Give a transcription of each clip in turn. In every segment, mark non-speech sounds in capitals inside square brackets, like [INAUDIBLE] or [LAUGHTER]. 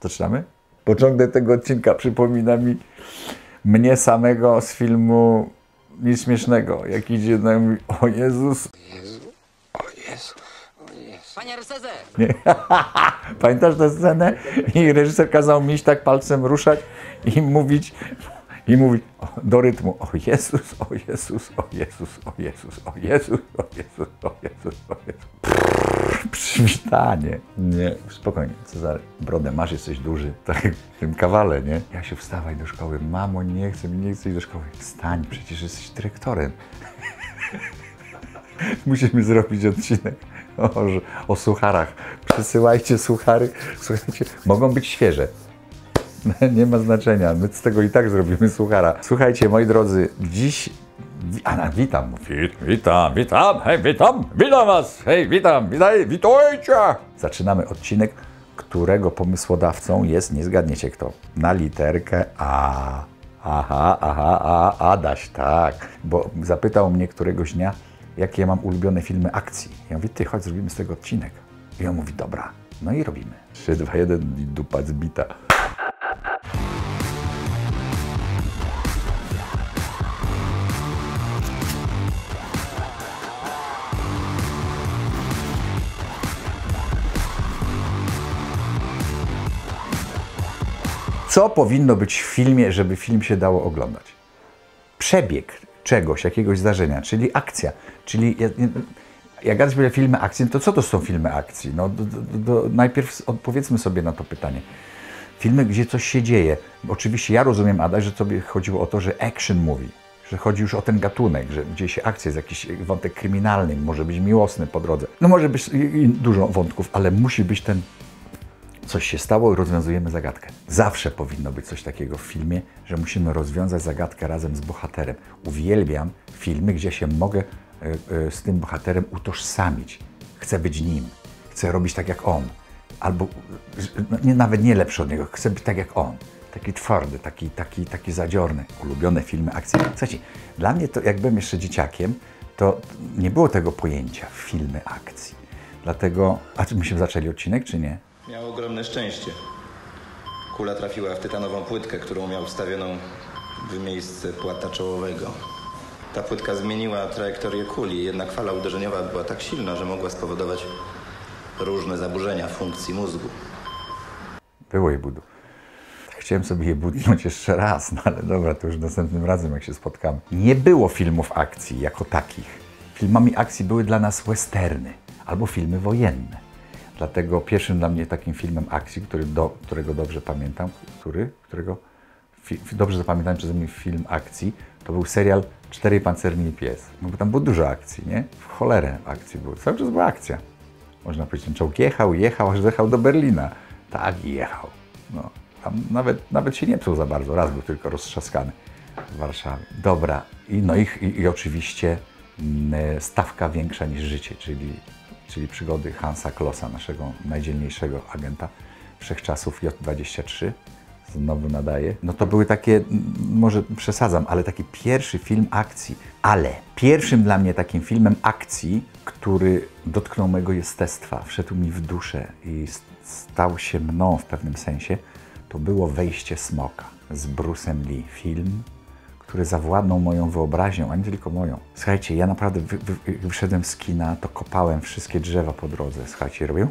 Zaczynamy? Początek tego odcinka przypomina mi mnie samego z filmu Nic Śmiesznego. Jak idzie na mówi, o Jezus. Jezu, o Jezu, o Jezu. Panie reżyserze! Nie. [LAUGHS] Pamiętasz tę scenę? I reżyser kazał mi iść tak palcem ruszać i mówić, i mówić o, do rytmu. O Jezus, o Jezus, o Jezus, o Jezus, o Jezus, o Jezus, o Jezus, o Jezus. [LAUGHS] Przywitanie. Nie, spokojnie, Cezary. Brodę masz, jesteś duży. [LAUGHS] Tak w tym kawale, nie? Ja się wstawaj do szkoły. Mamo, nie chcę, nie chcę iść do szkoły. Wstań, przecież jesteś dyrektorem. [LAUGHS] Musimy zrobić odcinek o, o sucharach. Przesyłajcie suchary. Słuchajcie, mogą być świeże. Nie ma znaczenia. My z tego i tak zrobimy suchara. Słuchajcie, moi drodzy, dziś. Wi- A, witam. Wit, witam, witam, hej, witam, witam was, hej, witam, witaj, witajcie. Zaczynamy odcinek, którego pomysłodawcą jest, nie zgadniecie kto, na literkę A. Aha, aha, a, Adaś, tak. Bo zapytał mnie któregoś dnia, jakie ja mam ulubione filmy akcji. Ja mówię, ty, chodź, zrobimy z tego odcinek. I on mówi, dobra. No i robimy. 3, 2, 1 i dupa zbita. Co powinno być w filmie, żeby film się dało oglądać? Przebieg czegoś, jakiegoś zdarzenia, czyli akcja. Czyli ja- ja- jak gadać będzie filmy akcji, no to co to są filmy akcji? No, do, do, do, najpierw odpowiedzmy sobie na to pytanie. Filmy, gdzie coś się dzieje. Oczywiście ja rozumiem, Adaś, że tobie chodziło o to, że action movie, że chodzi już o ten gatunek, że gdzie się akcja jest jakiś wątek kryminalny, może być miłosny po drodze. No może być dużo wątków, ale musi być ten coś się stało i rozwiązujemy zagadkę. Zawsze powinno być coś takiego w filmie, że musimy rozwiązać zagadkę razem z bohaterem. Uwielbiam filmy, gdzie się mogę e, e, z tym bohaterem utożsamić. Chcę być nim, chcę robić tak jak on. Albo e, no, nie, nawet nie lepszy od niego, chcę być tak jak on. Taki twardy, taki, taki, taki zadziorny. Ulubione filmy akcji. Słuchajcie, dla mnie to jak byłem jeszcze dzieciakiem, to nie było tego pojęcia filmy akcji. Dlatego, a czy myśmy zaczęli odcinek, czy nie? Miał ogromne szczęście. Kula trafiła w tytanową płytkę, którą miał wstawioną w miejsce płata czołowego. Ta płytka zmieniła trajektorię kuli, jednak fala uderzeniowa była tak silna, że mogła spowodować różne zaburzenia funkcji mózgu. Było je budu. Chciałem sobie je budnąć jeszcze raz, no ale dobra, to już następnym razem, jak się spotkamy. Nie było filmów akcji jako takich. Filmami akcji były dla nas westerny albo filmy wojenne. Dlatego pierwszym dla mnie takim filmem akcji, który do, którego dobrze pamiętam, który, którego fi, dobrze zapamiętałem przeze mnie film akcji, to był serial Cztery Pancerni i Pies. No bo tam było dużo akcji, nie? W cholerę akcji było. Cały czas była akcja. Można powiedzieć, ten czołg jechał, jechał, aż dojechał do Berlina. Tak, jechał. No, tam nawet, nawet się nie psuł za bardzo. Raz był tylko roztrzaskany w Warszawie. Dobra. I, no i, i, oczywiście mm, stawka większa niż życie, czyli, czyli przygody Hansa Klossa, naszego najdzielniejszego agenta wszechczasów J23. Znowu nadaje. No to były takie, może przesadzam, ale taki pierwszy film akcji. Ale pierwszym dla mnie takim filmem akcji, który dotknął mego jestestwa, wszedł mi w duszę i stał się mną w pewnym sensie, to było Wejście Smoka z Bruce'em Lee. Film, który zawładnął moją wyobraźnią, a nie tylko moją. Słuchajcie, ja naprawdę wy, wyszedłem z kina, to kopałem wszystkie drzewa po drodze. Słuchajcie, robię...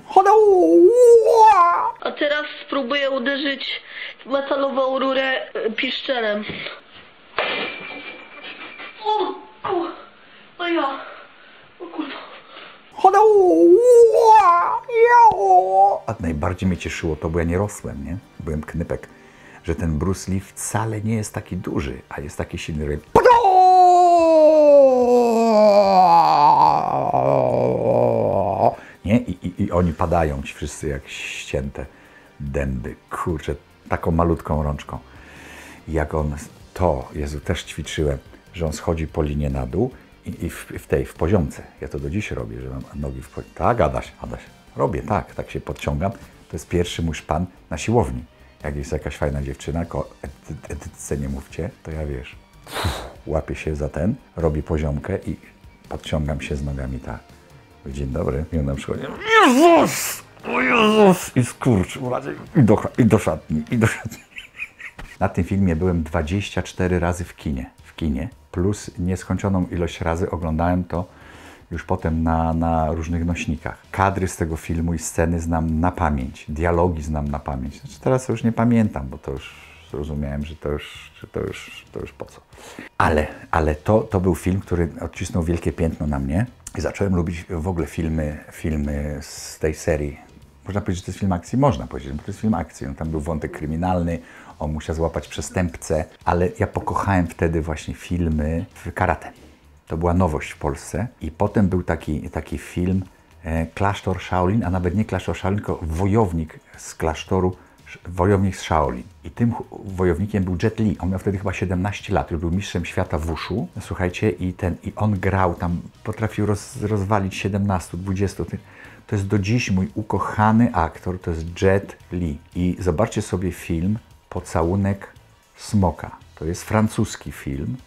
A teraz spróbuję uderzyć w metalową rurę e, piszczelem. O, o, no ja. O kurwa. A najbardziej mnie cieszyło to, bo ja nie rosłem, nie? Byłem knypek, że ten Bruce Lee wcale nie jest taki duży, a jest taki silny. Robi... Nie? I, i, I oni padają ci wszyscy jak ścięte dęby. Kurczę, taką malutką rączką. Jak on to, Jezu, też ćwiczyłem, że on schodzi po linie na dół i, i w, w tej, w poziomce. Ja to do dziś robię, że mam nogi w poziomce. Tak, Adaś, Adaś. Robię, tak, tak się podciągam. To jest pierwszy mój szpan na siłowni. Jak jest jakaś fajna dziewczyna, ko Edyce nie mówcie, to ja wiesz, [LAUGHS] łapię się za ten, robię poziomkę i podciągam się z nogami tak. Dzień dobry. I ona przychodzi. Jezus! O Jezus! I skurcz. I do, I do szatni. I do szatni. [LAUGHS] Na tym filmie byłem 24 razy w kinie. W kinie. Plus nieskończoną ilość razy oglądałem to już potem na, na różnych nośnikach. Kadry z tego filmu i sceny znam na pamięć. Dialogi znam na pamięć. Znaczy teraz już nie pamiętam, bo to już zrozumiałem, że to już, że to już, to już po co. Ale, ale to, to był film, który odcisnął wielkie piętno na mnie i zacząłem lubić w ogóle filmy, filmy z tej serii. Można powiedzieć, że to jest film akcji? Można powiedzieć, bo to jest film akcji. No, tam był wątek kryminalny, on musiał złapać przestępcę, ale ja pokochałem wtedy właśnie filmy w karate. To była nowość w Polsce. I potem był taki, taki film e, Klasztor Shaolin, a nawet nie Klasztor Shaolin, tylko wojownik z klasztoru, wojownik z Shaolin. I tym wojownikiem był Jet Li. On miał wtedy chyba 17 lat, już był mistrzem świata w Wushu. Słuchajcie, i, ten, i on grał tam, potrafił roz, rozwalić 17, 20. To jest do dziś mój ukochany aktor, to jest Jet Li. I zobaczcie sobie film Pocałunek Smoka. To jest francuski film,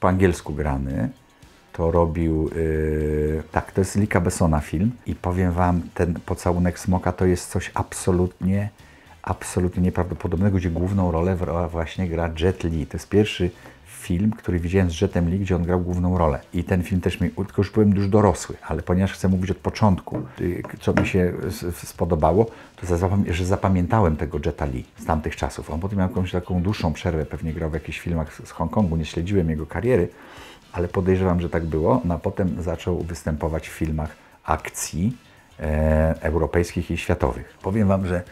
po angielsku grany. To robił, yy, tak, to jest Lika Bessona film i powiem Wam, ten Pocałunek Smoka to jest coś absolutnie, absolutnie nieprawdopodobnego, gdzie główną rolę właśnie gra Jet Li. To jest pierwszy film, który widziałem z Jetem Lee, gdzie on grał główną rolę. I ten film też mi, tylko już byłem już dorosły, ale ponieważ chcę mówić od początku, y, co mi się spodobało, to że zapamiętałem tego Jeta Lee z tamtych czasów. On potem miał jakąś taką dłuższą przerwę, pewnie grał w jakichś filmach z Hongkongu, nie śledziłem jego kariery, ale podejrzewam, że tak było. No a potem zaczął występować w filmach akcji e, europejskich i światowych. Powiem Wam, że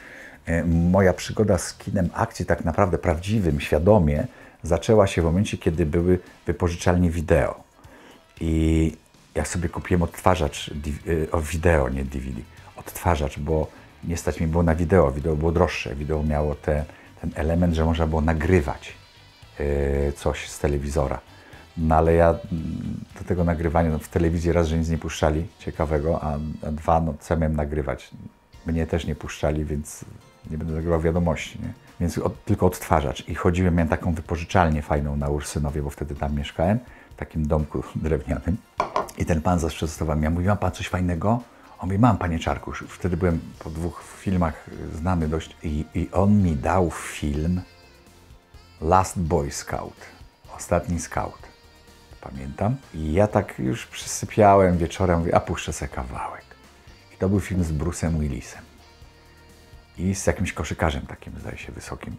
e, moja przygoda z kinem akcji tak naprawdę prawdziwym, świadomie, zaczęła się w momencie, kiedy były wypożyczalnie wideo. I ja sobie kupiłem odtwarzacz y, o wideo, nie DVD. Odtwarzacz, bo nie stać mi było na wideo. Wideo było droższe. Wideo miało te, ten element, że można było nagrywać yy, coś z telewizora. No ale ja mm, do tego nagrywania no, w telewizji raz, że nic nie puszczali ciekawego, a, a dwa, no co miałem nagrywać? Mnie też nie puszczali, więc nie będę nagrywał wiadomości. Nie? więc od, tylko odtwarzacz. I chodziłem, miałem taką wypożyczalnię fajną na Ursynowie, bo wtedy tam mieszkałem, w takim domku [LAUGHS] drewnianym. I ten pan zastrzestował Ja mówię, ma pan coś fajnego? On mówi, mam panie Czarku. Już wtedy byłem po dwóch filmach znany dość. I, I on mi dał film Last Boy Scout. Ostatni Scout. Pamiętam. I ja tak już przysypiałem wieczorem, mówię, a puszczę sobie kawałek. I to był film z Bruce'em Willisem i z jakimś koszykarzem takim, zdaje się, wysokim,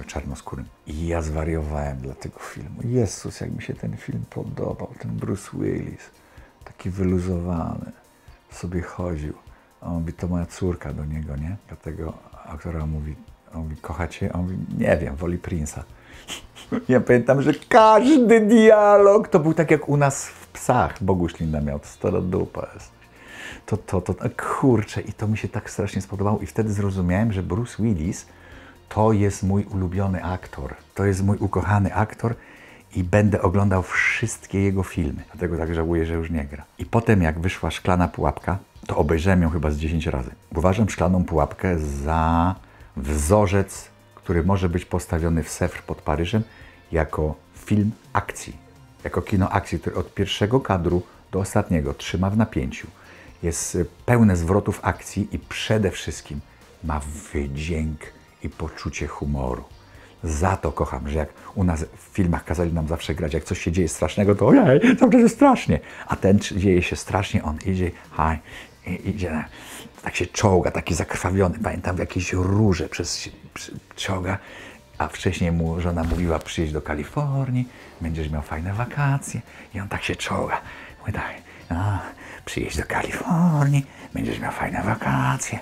e, czarnoskórym. I ja zwariowałem dla tego filmu. Jezus, jak mi się ten film podobał, ten Bruce Willis, taki wyluzowany, sobie chodził. A on mówi, to moja córka do niego, nie? Dlatego aktora mówi, on mówi, kochacie? A on mówi, nie wiem, woli Prince'a. Ja pamiętam, że każdy dialog to był tak jak u nas w Psach. Boguś Linda miał, stara dupa jest to, to, to, kurczę, i to mi się tak strasznie spodobało. I wtedy zrozumiałem, że Bruce Willis to jest mój ulubiony aktor, to jest mój ukochany aktor i będę oglądał wszystkie jego filmy. Dlatego tak żałuję, że już nie gra. I potem, jak wyszła Szklana Pułapka, to obejrzałem ją chyba z 10 razy. Uważam Szklaną Pułapkę za wzorzec, który może być postawiony w Sefr pod Paryżem jako film akcji, jako kino akcji, który od pierwszego kadru do ostatniego trzyma w napięciu jest pełne zwrotów akcji i przede wszystkim ma wydźwięk i poczucie humoru. Za to kocham, że jak u nas w filmach kazali nam zawsze grać, jak coś się dzieje strasznego, to ojej, cały czas jest strasznie. A ten dzieje się strasznie, on idzie, haj, idzie, tak się czołga, taki zakrwawiony. Pamiętam w jakiejś rurze przez czołga, a wcześniej mu żona mówiła przyjeźdź do Kalifornii, będziesz miał fajne wakacje. I on tak się czołga. Mówi tak, a, przyjeźdź do Kalifornii, będziesz miał fajne wakacje.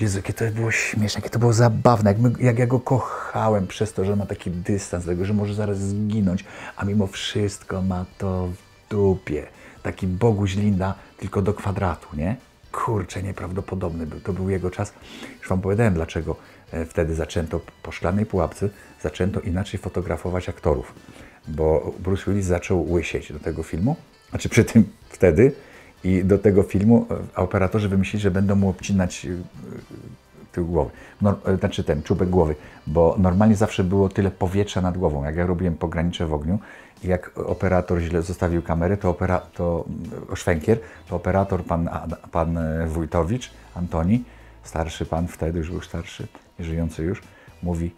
Jezu, jakie to było śmieszne, jakie to było zabawne, jak, my, jak ja go kochałem przez to, że ma taki dystans tego, że może zaraz zginąć, a mimo wszystko ma to w dupie. Taki Boguś Linda, tylko do kwadratu, nie? Kurczę, nieprawdopodobny był. To był jego czas. Już Wam powiedziałem, dlaczego e, wtedy zaczęto po szklanej pułapce, zaczęto inaczej fotografować aktorów. Bo Bruce Willis zaczął łysieć do tego filmu, znaczy przy tym wtedy i do tego filmu e, operatorzy wymyślili, że będą mu obcinać e, tył głowy. No, e, znaczy ten czubek głowy, bo normalnie zawsze było tyle powietrza nad głową. Jak ja robiłem pogranicze w ogniu i jak operator źle zostawił kamerę, to, opera, to mm, szwękier, to operator pan, pan e, Wójtowicz, Antoni, starszy pan, wtedy już był starszy, żyjący już, mówi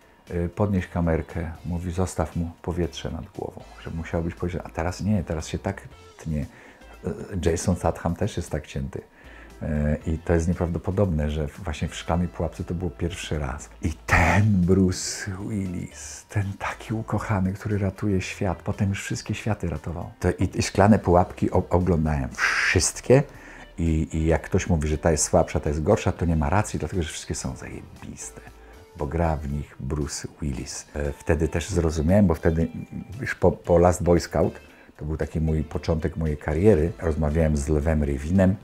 podnieś kamerkę, mówi zostaw mu powietrze nad głową, że musiał być powietrze, a teraz nie, teraz się tak tnie. Jason Statham też jest tak cięty. Y, I to jest nieprawdopodobne, że właśnie w Szklanej Pułapce to było pierwszy raz. I ten Bruce Willis, ten taki ukochany, który ratuje świat, potem już wszystkie światy ratował. To i, i Szklane Pułapki oglądałem wszystkie i, i jak ktoś mówi, że ta jest słabsza, ta jest gorsza, to nie ma racji, dlatego że wszystkie są zajebiste bo gra w nich Bruce Willis. E, Wtedy też zrozumiałem, bo wtedy już po, po Last Boy Scout, to był taki mój początek mojej kariery, rozmawiałem z Lewem Rywinem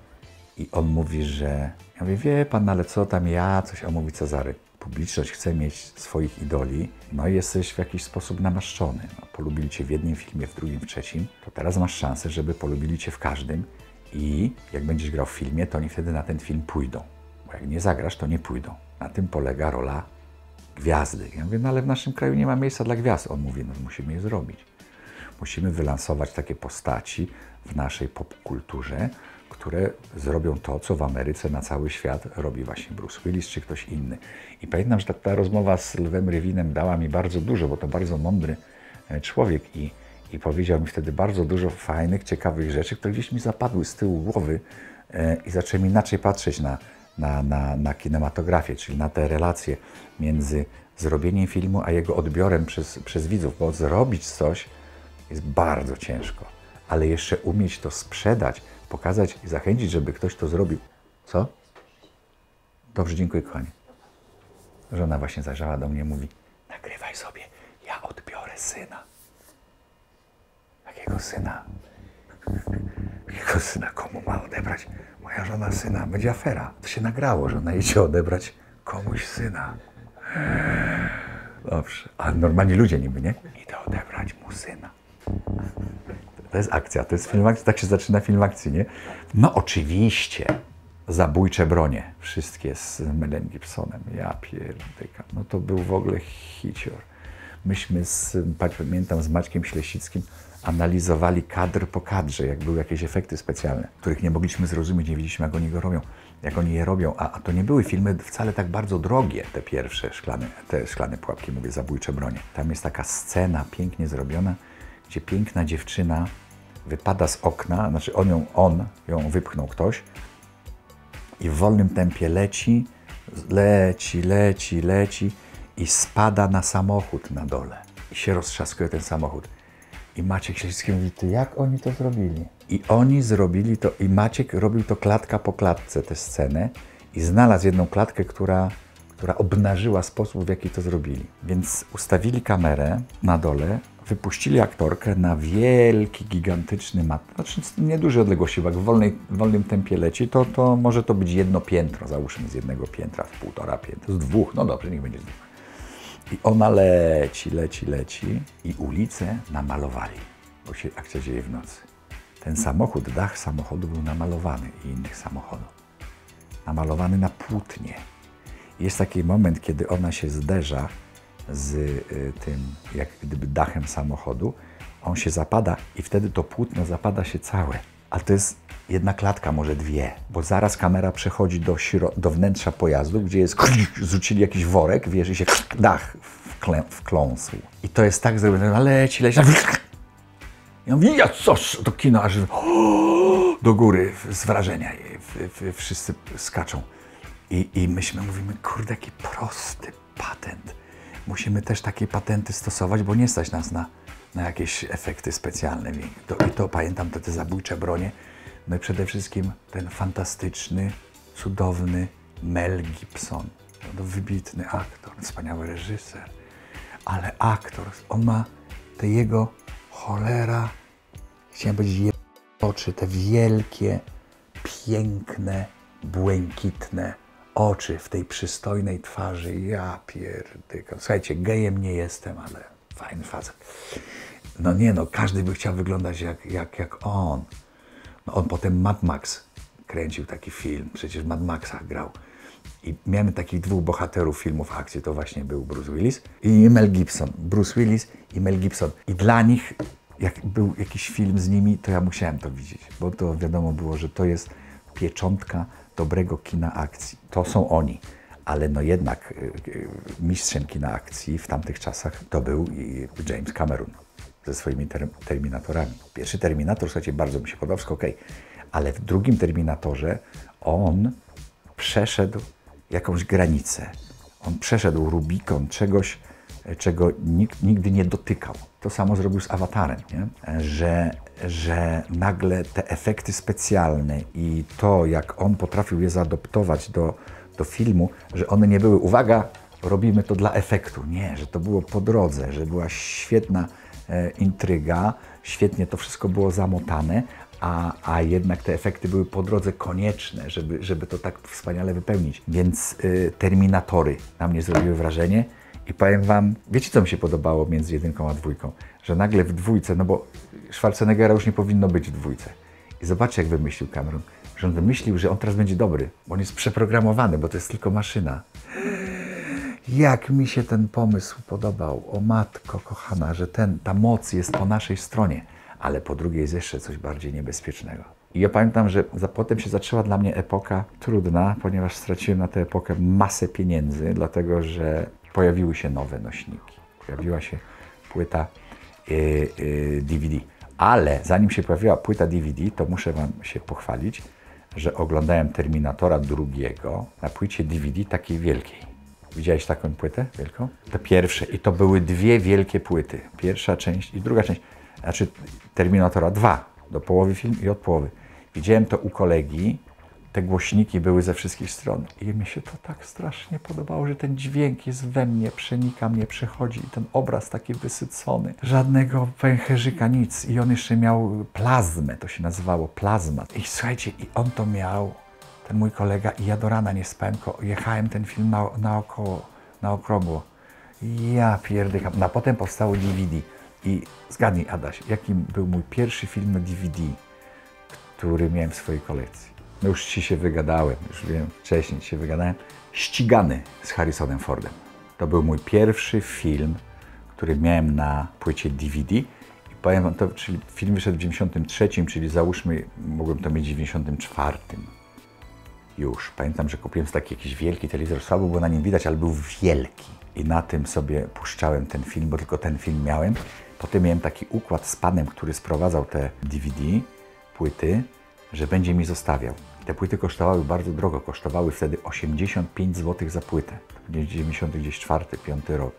i on mówi, że ja mówię, wie pan, ale co tam ja, coś, a mówi Cezary. Publiczność chce mieć swoich idoli, no i jesteś w jakiś sposób namaszczony. No, polubili cię w jednym filmie, w drugim, w trzecim, to teraz masz szansę, żeby polubili cię w każdym i jak będziesz grał w filmie, to oni wtedy na ten film pójdą. Bo jak nie zagrasz, to nie pójdą. Na tym polega rola gwiazdy. Ja mówię, no ale w naszym kraju nie ma miejsca dla gwiazd. On mówi, no musimy je zrobić. Musimy wylansować takie postaci w naszej popkulturze, które zrobią to, co w Ameryce na cały świat robi właśnie Bruce Willis czy ktoś inny. I pamiętam, że ta, ta rozmowa z Lwem Rywinem dała mi bardzo dużo, bo to bardzo mądry e, człowiek i, i powiedział mi wtedy bardzo dużo fajnych, ciekawych rzeczy, które gdzieś mi zapadły z tyłu głowy e, i zacząłem inaczej patrzeć na, na, na, na kinematografię, czyli na te relacje między zrobieniem filmu a jego odbiorem przez, przez widzów, bo zrobić coś jest bardzo ciężko, ale jeszcze umieć to sprzedać, pokazać i zachęcić, żeby ktoś to zrobił. Co? Dobrze, dziękuję kochanie. Żona właśnie zajrzała do mnie mówi, nagrywaj sobie, ja odbiorę syna. Jakiego syna? Jakiego syna komu ma odebrać? Moja żona syna, będzie afera. To się nagrało, że ona jedzie odebrać komuś syna. Dobrze, a normalni ludzie niby, nie? To jest akcja, to jest film akcji, tak się zaczyna film akcji, nie? No oczywiście, zabójcze bronie, wszystkie z Melem Gibsonem, ja pierdykam, no to był w ogóle hicior. Myśmy z, pamiętam, z Maćkiem Ślesickim analizowali kadr po kadrze, jak były jakieś efekty specjalne, których nie mogliśmy zrozumieć, nie wiedzieliśmy, jak oni go robią, jak oni je robią, a, a to nie były filmy wcale tak bardzo drogie, te pierwsze szklane, te szklane pułapki, mówię, zabójcze bronie. Tam jest taka scena pięknie zrobiona, gdzie piękna dziewczyna wypada z okna, znaczy on ją, on ją wypchnął ktoś i w wolnym tempie leci, leci, leci, leci i spada na samochód na dole. I się roztrzaskuje ten samochód. I Maciek Śledzicki mówi, ty jak oni to zrobili? I oni zrobili to, i Maciek robił to klatka po klatce, tę scenę i znalazł jedną klatkę, która, która obnażyła sposób, w jaki to zrobili. Więc ustawili kamerę na dole, wypuścili aktorkę na wielki, gigantyczny mat, znaczy nieduże odległości, jak w, wolnej, w wolnym tempie leci, to, to może to być jedno piętro, załóżmy z jednego piętra w półtora piętra, z dwóch, no dobrze, niech będzie z dwóch. I ona leci, leci, leci i ulicę namalowali, bo się akcja dzieje w nocy. Ten samochód, dach samochodu był namalowany i innych samochodów. Namalowany na płótnie. Jest taki moment, kiedy ona się zderza z y, tym, jak gdyby dachem samochodu, on się zapada i wtedy to płótno zapada się całe. A to jest jedna klatka, może dwie, bo zaraz kamera przechodzi do, do wnętrza pojazdu, gdzie jest [LAUGHS] zrzucili jakiś worek, wiesz, i się [LAUGHS] dach wklę- wkląsł. I to jest tak zrobione, leci, leci. Ja mówię, ja coś, to kino aż [GASPS] do góry z wrażenia. I Wszyscy skaczą. I, I myśmy mówimy, kurde, jaki prosty patent. Musimy też takie patenty stosować, bo nie stać nas na, na jakieś efekty specjalne. I to, I to pamiętam, te, te zabójcze bronie. No i przede wszystkim ten fantastyczny, cudowny Mel Gibson. No, wybitny aktor, wspaniały reżyser. Ale aktor, on ma te jego cholera, chciałem powiedzieć, oczy, te wielkie, piękne, błękitne oczy w tej przystojnej twarzy. Ja pierdykam. Słuchajcie, gejem nie jestem, ale fajny facet. No nie no, każdy by chciał wyglądać jak, jak, jak on. No on potem Mad Max kręcił taki film, przecież Mad Maxach grał. I miałem takich dwóch bohaterów filmów akcji, to właśnie był Bruce Willis i Mel Gibson. Bruce Willis i Mel Gibson. I dla nich, jak był jakiś film z nimi, to ja musiałem to widzieć, bo to wiadomo było, że to jest pieczątka dobrego kina akcji. To są oni. Ale no jednak y, y, mistrzem kina akcji w tamtych czasach to był y, James Cameron ze swoimi ter Terminatorami. Pierwszy Terminator, słuchajcie, bardzo mi się podobał, wszystko okej. Ale w drugim Terminatorze on przeszedł jakąś granicę. On przeszedł Rubikon czegoś, czego nikt nigdy nie dotykał. To samo zrobił z Awatarem, nie? Że, że nagle te efekty specjalne i to, jak on potrafił je zaadoptować do, do filmu, że one nie były, uwaga, robimy to dla efektu. Nie, że to było po drodze, że była świetna e, intryga, świetnie to wszystko było zamotane, a, a jednak te efekty były po drodze konieczne, żeby, żeby to tak wspaniale wypełnić. Więc y, Terminatory na mnie zrobiły wrażenie i powiem Wam, wiecie co mi się podobało między jedynką a dwójką? Że nagle w dwójce, no bo Schwarzeneggera już nie powinno być w dwójce. I zobaczcie jak wymyślił Cameron, że on wymyślił, że on teraz będzie dobry, bo on jest przeprogramowany, bo to jest tylko maszyna. Jak mi się ten pomysł podobał, o matko kochana, że ten, ta moc jest po naszej stronie ale po drugiej jest jeszcze coś bardziej niebezpiecznego. I ja pamiętam, że za potem się zaczęła dla mnie epoka trudna, ponieważ straciłem na tę epokę masę pieniędzy, dlatego że pojawiły się nowe nośniki. Pojawiła się płyta yy, yy, DVD. Ale zanim się pojawiła płyta DVD, to muszę Wam się pochwalić, że oglądałem Terminatora drugiego na płycie DVD takiej wielkiej. Widziałeś taką płytę wielką? To pierwsze. I to były dwie wielkie płyty. Pierwsza część i druga część znaczy Terminatora 2 do połowy film i od połowy. Widziałem to u kolegi, te głośniki były ze wszystkich stron i mi się to tak strasznie podobało, że ten dźwięk jest we mnie, przenika mnie, przechodzi i ten obraz taki wysycony. Żadnego pęcherzyka, nic. I on jeszcze miał plazmę, to się nazywało plazma. I słuchajcie, i on to miał, ten mój kolega, i ja do rana nie spałem, jechałem ten film na, naokoło, na okrągło. Ja pierdykam. No a potem powstało DVD. I zgadnij, Adaś, jaki był mój pierwszy film na DVD, który miałem w swojej kolekcji? No już ci się wygadałem, już wiem, wcześniej ci się wygadałem. Ścigany z Harrisonem Fordem. To był mój pierwszy film, który miałem na płycie DVD. I powiem wam to, czyli film wyszedł w 93, czyli załóżmy, mogłem to mieć w 94. Już. Pamiętam, że kupiłem taki jakiś wielki telewizor, słabo było na nim widać, ale był wielki. I na tym sobie puszczałem ten film, bo tylko ten film miałem. Potem miałem taki układ z panem, który sprowadzał te DVD, płyty, że będzie mi zostawiał. Te płyty kosztowały bardzo drogo, kosztowały wtedy 85 zł za płytę. To był 94, 5 rok.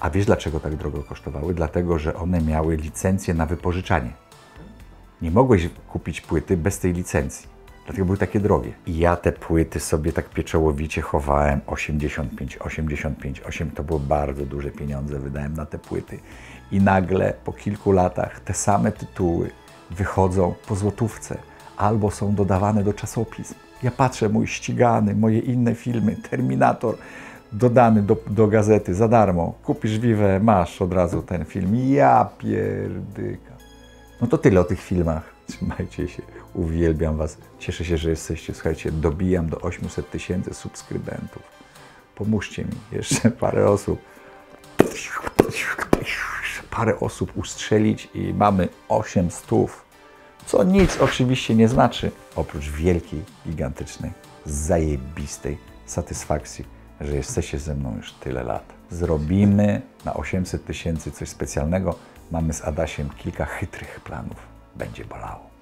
A wiesz dlaczego tak drogo kosztowały? Dlatego, że one miały licencję na wypożyczanie. Nie mogłeś kupić płyty bez tej licencji. Dlatego były takie drogie. I ja te płyty sobie tak pieczołowicie chowałem. 85, 85, 8 to było bardzo duże pieniądze wydałem na te płyty. I nagle po kilku latach te same tytuły wychodzą po złotówce albo są dodawane do czasopism. Ja patrzę, mój ścigany, moje inne filmy, Terminator, dodany do, do gazety za darmo. Kupisz Vive, masz od razu ten film. Ja pierdyka. No to tyle o tych filmach. [LAUGHS] Trzymajcie się, uwielbiam Was. Cieszę się, że jesteście. Słuchajcie, dobijam do 800 tysięcy subskrybentów. Pomóżcie mi, [LAUGHS] jeszcze parę osób. Parę osób ustrzelić i mamy 8 stów. Co nic oczywiście nie znaczy, oprócz wielkiej, gigantycznej, zajebistej satysfakcji, że jesteście ze mną już tyle lat. Zrobimy na 800 tysięcy coś specjalnego. Mamy z Adasiem kilka chytrych planów będzie bolało.